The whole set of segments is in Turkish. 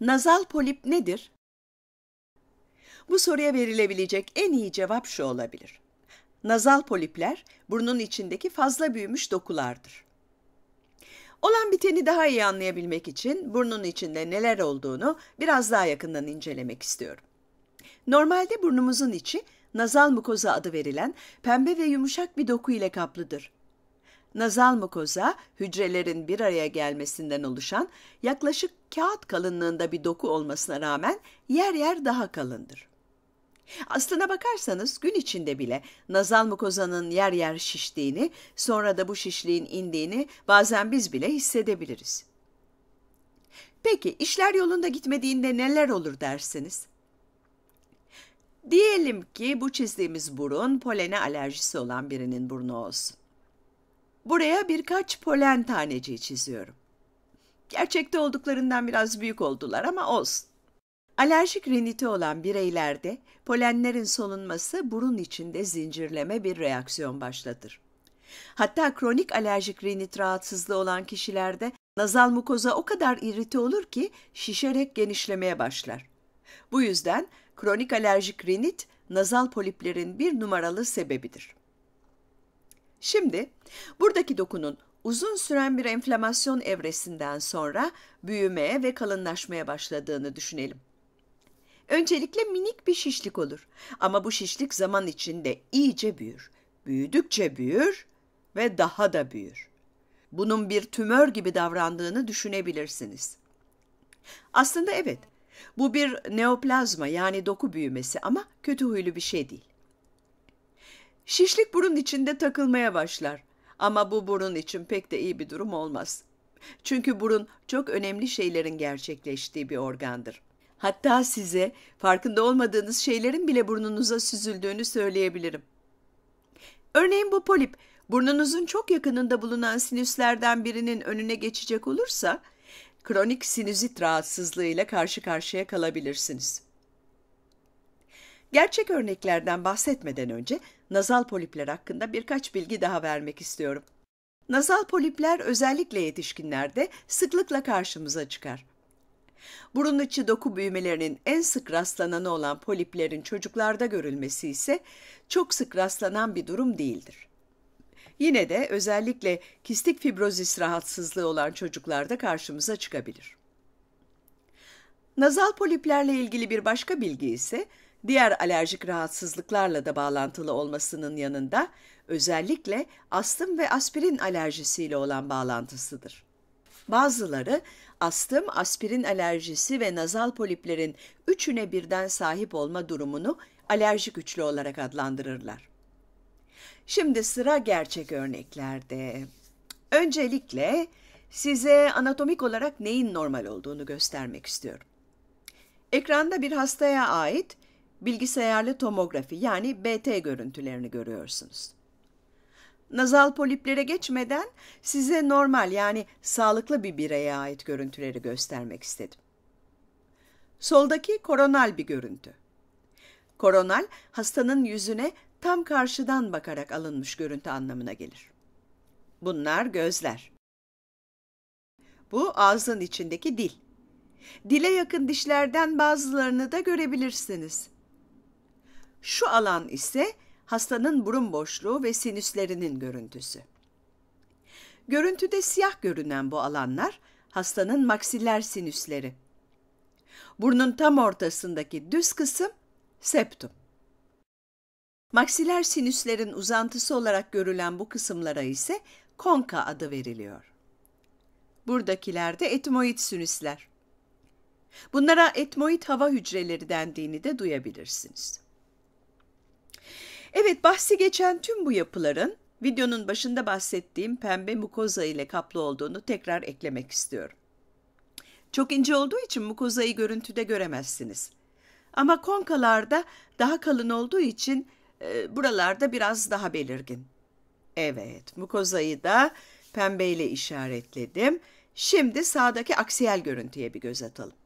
Nazal polip nedir? Bu soruya verilebilecek en iyi cevap şu olabilir. Nazal polipler burnun içindeki fazla büyümüş dokulardır. Olan biteni daha iyi anlayabilmek için burnun içinde neler olduğunu biraz daha yakından incelemek istiyorum. Normalde burnumuzun içi nazal mukoza adı verilen pembe ve yumuşak bir doku ile kaplıdır. Nazal mukoza, hücrelerin bir araya gelmesinden oluşan yaklaşık kağıt kalınlığında bir doku olmasına rağmen yer yer daha kalındır. Aslına bakarsanız gün içinde bile nazal mukozanın yer yer şiştiğini, sonra da bu şişliğin indiğini bazen biz bile hissedebiliriz. Peki işler yolunda gitmediğinde neler olur dersiniz? Diyelim ki bu çizdiğimiz burun polene alerjisi olan birinin burnu olsun. Buraya birkaç polen taneciği çiziyorum. Gerçekte olduklarından biraz büyük oldular ama olsun. Alerjik riniti olan bireylerde polenlerin solunması burun içinde zincirleme bir reaksiyon başlatır. Hatta kronik alerjik rinit rahatsızlığı olan kişilerde nazal mukoza o kadar irite olur ki şişerek genişlemeye başlar. Bu yüzden kronik alerjik rinit nazal poliplerin bir numaralı sebebidir. Şimdi buradaki dokunun uzun süren bir enflamasyon evresinden sonra büyümeye ve kalınlaşmaya başladığını düşünelim. Öncelikle minik bir şişlik olur ama bu şişlik zaman içinde iyice büyür. Büyüdükçe büyür ve daha da büyür. Bunun bir tümör gibi davrandığını düşünebilirsiniz. Aslında evet, bu bir neoplazma yani doku büyümesi ama kötü huylu bir şey değil. Şişlik burun içinde takılmaya başlar ama bu burun için pek de iyi bir durum olmaz. Çünkü burun çok önemli şeylerin gerçekleştiği bir organdır. Hatta size farkında olmadığınız şeylerin bile burnunuza süzüldüğünü söyleyebilirim. Örneğin bu polip burnunuzun çok yakınında bulunan sinüslerden birinin önüne geçecek olursa kronik sinüzit rahatsızlığıyla karşı karşıya kalabilirsiniz. Gerçek örneklerden bahsetmeden önce nazal polipler hakkında birkaç bilgi daha vermek istiyorum. Nazal polipler özellikle yetişkinlerde sıklıkla karşımıza çıkar. Burun içi doku büyümelerinin en sık rastlananı olan poliplerin çocuklarda görülmesi ise çok sık rastlanan bir durum değildir. Yine de özellikle kistik fibrozis rahatsızlığı olan çocuklarda karşımıza çıkabilir. Nazal poliplerle ilgili bir başka bilgi ise diğer alerjik rahatsızlıklarla da bağlantılı olmasının yanında özellikle astım ve aspirin alerjisiyle olan bağlantısıdır. Bazıları astım, aspirin alerjisi ve nazal poliplerin üçüne birden sahip olma durumunu alerjik üçlü olarak adlandırırlar. Şimdi sıra gerçek örneklerde. Öncelikle size anatomik olarak neyin normal olduğunu göstermek istiyorum. Ekranda bir hastaya ait bilgisayarlı tomografi yani BT görüntülerini görüyorsunuz. Nazal poliplere geçmeden size normal yani sağlıklı bir bireye ait görüntüleri göstermek istedim. Soldaki koronal bir görüntü. Koronal hastanın yüzüne tam karşıdan bakarak alınmış görüntü anlamına gelir. Bunlar gözler. Bu ağzın içindeki dil. Dile yakın dişlerden bazılarını da görebilirsiniz. Şu alan ise hastanın burun boşluğu ve sinüslerinin görüntüsü. Görüntüde siyah görünen bu alanlar hastanın maksiller sinüsleri. Burnun tam ortasındaki düz kısım septum. Maksiler sinüslerin uzantısı olarak görülen bu kısımlara ise konka adı veriliyor. Buradakiler de etmoid sinüsler. Bunlara etmoid hava hücreleri dendiğini de duyabilirsiniz. Evet bahsi geçen tüm bu yapıların videonun başında bahsettiğim pembe mukoza ile kaplı olduğunu tekrar eklemek istiyorum. Çok ince olduğu için mukozayı görüntüde göremezsiniz. Ama konkalarda daha kalın olduğu için e, buralarda biraz daha belirgin. Evet, mukozayı da pembeyle işaretledim. Şimdi sağdaki aksiyel görüntüye bir göz atalım.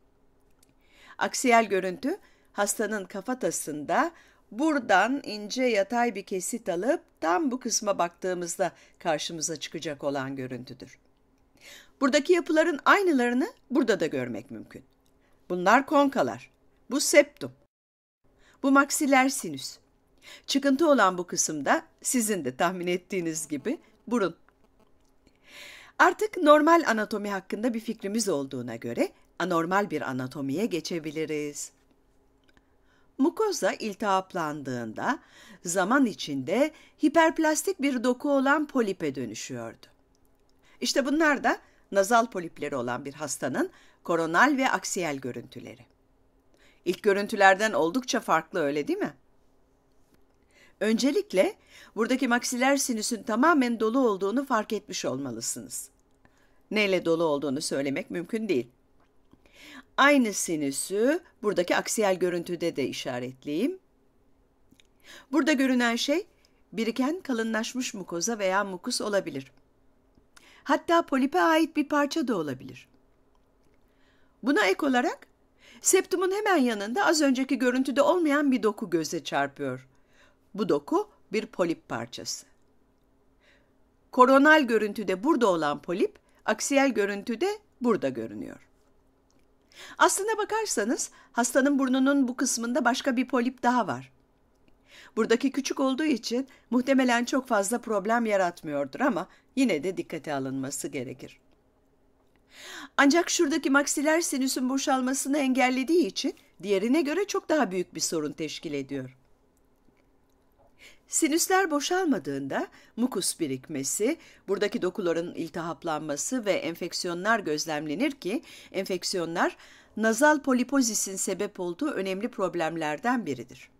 Aksiyel görüntü hastanın kafatasında buradan ince yatay bir kesit alıp tam bu kısma baktığımızda karşımıza çıkacak olan görüntüdür. Buradaki yapıların aynılarını burada da görmek mümkün. Bunlar konkalar. Bu septum. Bu maksiler sinüs. Çıkıntı olan bu kısımda sizin de tahmin ettiğiniz gibi burun. Artık normal anatomi hakkında bir fikrimiz olduğuna göre anormal bir anatomiye geçebiliriz. Mukoza iltihaplandığında zaman içinde hiperplastik bir doku olan polipe dönüşüyordu. İşte bunlar da nazal polipleri olan bir hastanın koronal ve aksiyel görüntüleri. İlk görüntülerden oldukça farklı öyle değil mi? Öncelikle buradaki maksiler sinüsün tamamen dolu olduğunu fark etmiş olmalısınız. Neyle dolu olduğunu söylemek mümkün değil. Aynı sinüsü buradaki aksiyel görüntüde de işaretleyeyim. Burada görünen şey biriken kalınlaşmış mukoza veya mukus olabilir. Hatta polipe ait bir parça da olabilir. Buna ek olarak septumun hemen yanında az önceki görüntüde olmayan bir doku göze çarpıyor. Bu doku bir polip parçası. Koronal görüntüde burada olan polip, aksiyel görüntüde burada görünüyor. Aslına bakarsanız hastanın burnunun bu kısmında başka bir polip daha var. Buradaki küçük olduğu için muhtemelen çok fazla problem yaratmıyordur ama yine de dikkate alınması gerekir. Ancak şuradaki maksiler sinüsün boşalmasını engellediği için diğerine göre çok daha büyük bir sorun teşkil ediyor. Sinüsler boşalmadığında mukus birikmesi, buradaki dokuların iltihaplanması ve enfeksiyonlar gözlemlenir ki enfeksiyonlar nazal polipozisin sebep olduğu önemli problemlerden biridir.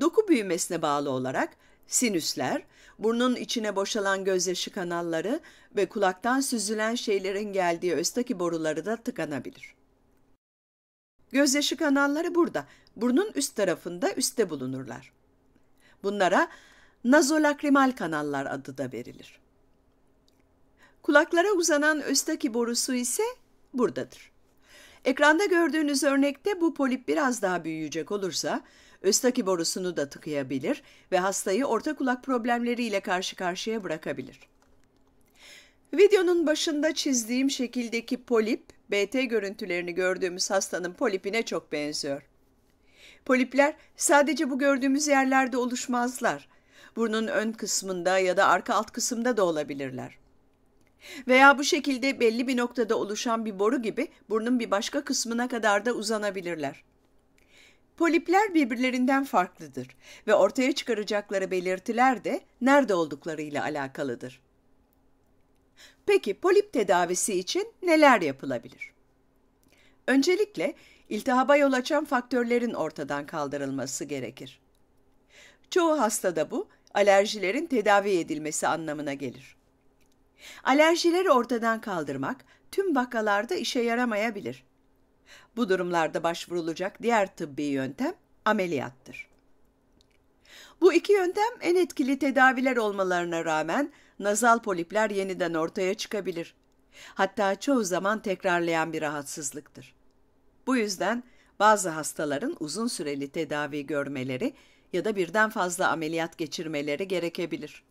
Doku büyümesine bağlı olarak sinüsler, burnun içine boşalan gözyaşı kanalları ve kulaktan süzülen şeylerin geldiği östaki boruları da tıkanabilir. Gözyaşı kanalları burada, burnun üst tarafında üstte bulunurlar. Bunlara nazolakrimal kanallar adı da verilir. Kulaklara uzanan östaki borusu ise buradadır. Ekranda gördüğünüz örnekte bu polip biraz daha büyüyecek olursa östaki borusunu da tıkayabilir ve hastayı orta kulak problemleriyle karşı karşıya bırakabilir. Videonun başında çizdiğim şekildeki polip, BT görüntülerini gördüğümüz hastanın polipine çok benziyor. Polipler sadece bu gördüğümüz yerlerde oluşmazlar. Burnun ön kısmında ya da arka alt kısımda da olabilirler. Veya bu şekilde belli bir noktada oluşan bir boru gibi burnun bir başka kısmına kadar da uzanabilirler. Polipler birbirlerinden farklıdır ve ortaya çıkaracakları belirtiler de nerede olduklarıyla alakalıdır. Peki polip tedavisi için neler yapılabilir? Öncelikle iltihaba yol açan faktörlerin ortadan kaldırılması gerekir. Çoğu hastada bu alerjilerin tedavi edilmesi anlamına gelir. Alerjileri ortadan kaldırmak tüm vakalarda işe yaramayabilir. Bu durumlarda başvurulacak diğer tıbbi yöntem ameliyattır. Bu iki yöntem en etkili tedaviler olmalarına rağmen nazal polipler yeniden ortaya çıkabilir. Hatta çoğu zaman tekrarlayan bir rahatsızlıktır. Bu yüzden bazı hastaların uzun süreli tedavi görmeleri ya da birden fazla ameliyat geçirmeleri gerekebilir.